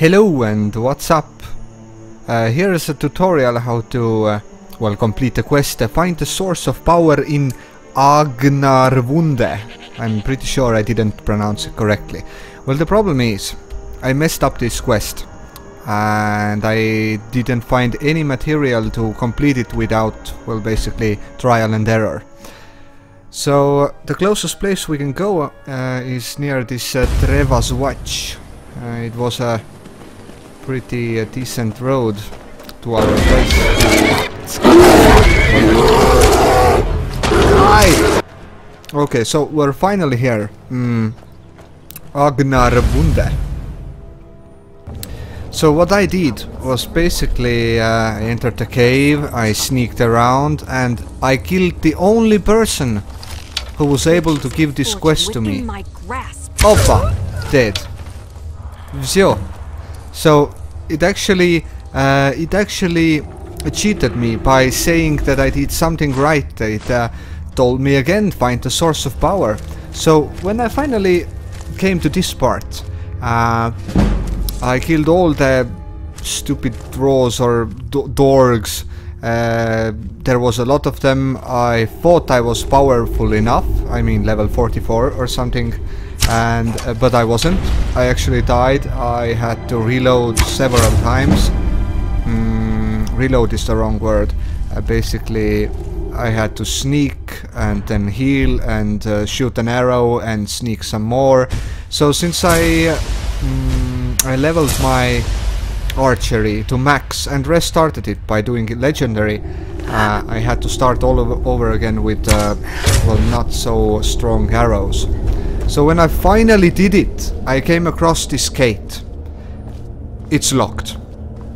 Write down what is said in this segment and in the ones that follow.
Hello and what's up? Uh, here is a tutorial how to, uh, well, complete the quest. Uh, find the source of power in Agnarwunde. I'm pretty sure I didn't pronounce it correctly. Well, the problem is, I messed up this quest. And I didn't find any material to complete it without, well, basically trial and error. So, the closest place we can go uh, is near this uh, Treva's Watch. It was a pretty uh, decent road to our place. Hi! Okay, so we're finally here. Mm. Agnarwunde. So what I did was basically uh, I entered the cave, I sneaked around and I killed the only person who was able to give this quest to me. Oppa! Dead. Все. So it actually uh, it actually cheated me by saying that I did something right. It uh, told me again find the source of power. So when I finally came to this part, uh, I killed all the stupid draws or dorgs. Uh, there was a lot of them. I thought I was powerful enough. I mean level 44 or something. And uh, but I wasn't. I actually died. I had to reload several times. Mm, reload is the wrong word. Uh, basically, I had to sneak and then heal and uh, shoot an arrow and sneak some more. So since I mm, I leveled my archery to max and restarted it by doing legendary. Uh, I had to start all over, over again with, uh, well, not so strong arrows. So when I finally did it, I came across this gate. It's locked.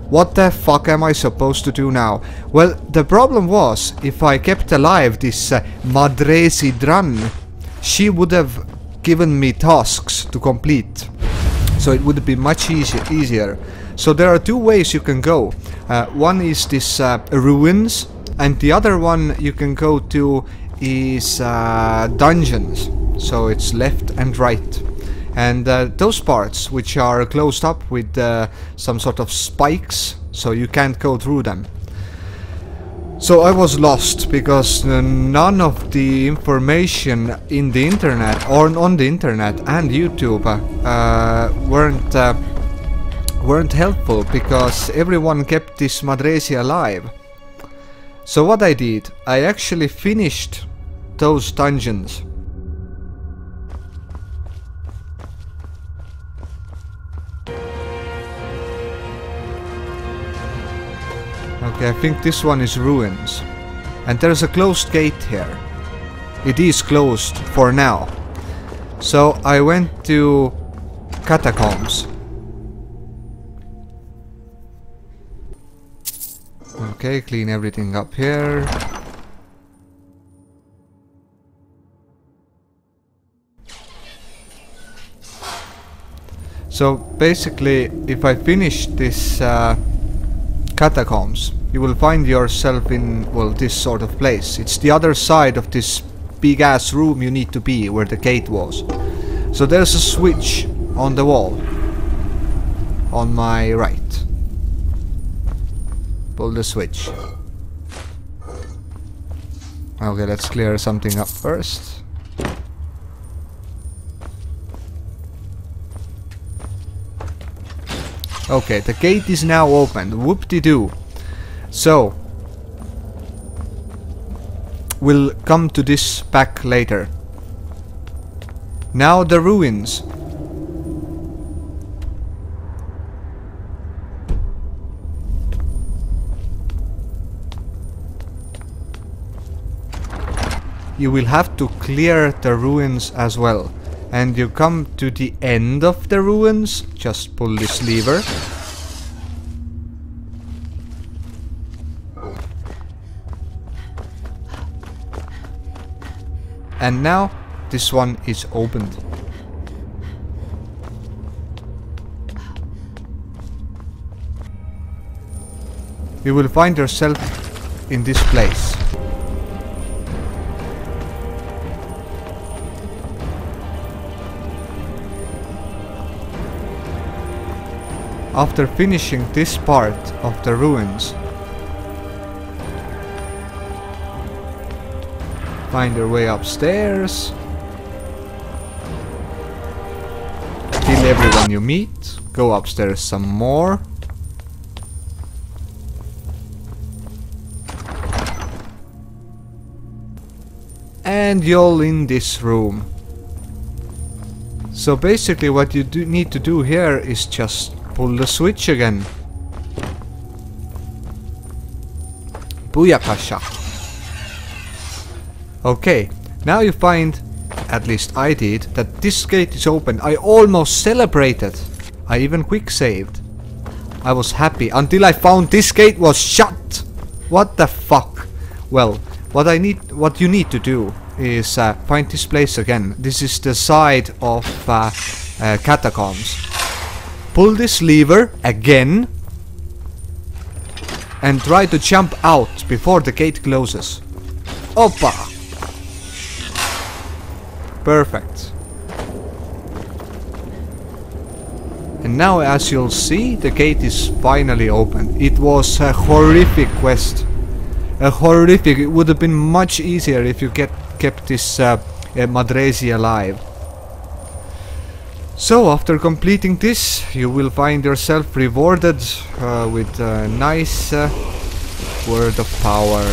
What the fuck am I supposed to do now? Well, the problem was, if I kept alive this uh, Medresi Dran, she would have given me tasks to complete so it would be much easier. easier. So there are two ways you can go. Uh, one is this uh, ruins, and the other one you can go to is uh, dungeons. So it's left and right. And uh, those parts which are closed up with uh, some sort of spikes, so you can't go through them. So I was lost because none of the information in the internet or on the internet and YouTube uh, weren't uh, weren't helpful because everyone kept this Medresi alive. So what I did, I actually finished those dungeons. Okay, I think this one is ruins. And there's a closed gate here. It is closed for now. So I went to catacombs. Okay, clean everything up here. So basically, if I finish this uh, catacombs, you will find yourself in, well, this sort of place. It's the other side of this big ass room you need to be, where the gate was. So there's a switch on the wall. On my right. Pull the switch. Okay, let's clear something up first. Okay, the gate is now open. Whoop-de-doo. So, we'll come to this back later. Now the ruins. You will have to clear the ruins as well and you come to the end of the ruins, just pull this lever. And now this one is opened. You will find yourself in this place. After finishing this part of the ruins, find your way upstairs, kill everyone you meet, go upstairs some more, and you're in this room. So basically what you do need to do here is just pull the switch again. Booyakasha. Okay, now you find, at least I did, that this gate is open. I almost celebrated. I even quick saved. I was happy until I found this gate was shut. What the fuck? Well, what I need, what you need to do is uh, find this place again. This is the side of uh, uh, catacombs. Pull this lever again and try to jump out before the gate closes. Opa! Perfect. And now as you'll see, the gate is finally open. It was a horrific quest. A horrific, it would have been much easier if you get kept this uh, uh, Medresi alive. So after completing this you will find yourself rewarded uh, with a nice uh, word of power.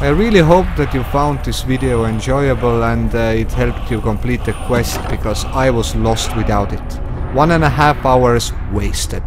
I really hope that you found this video enjoyable and uh, it helped you complete the quest because I was lost without it. One and a half hours wasted.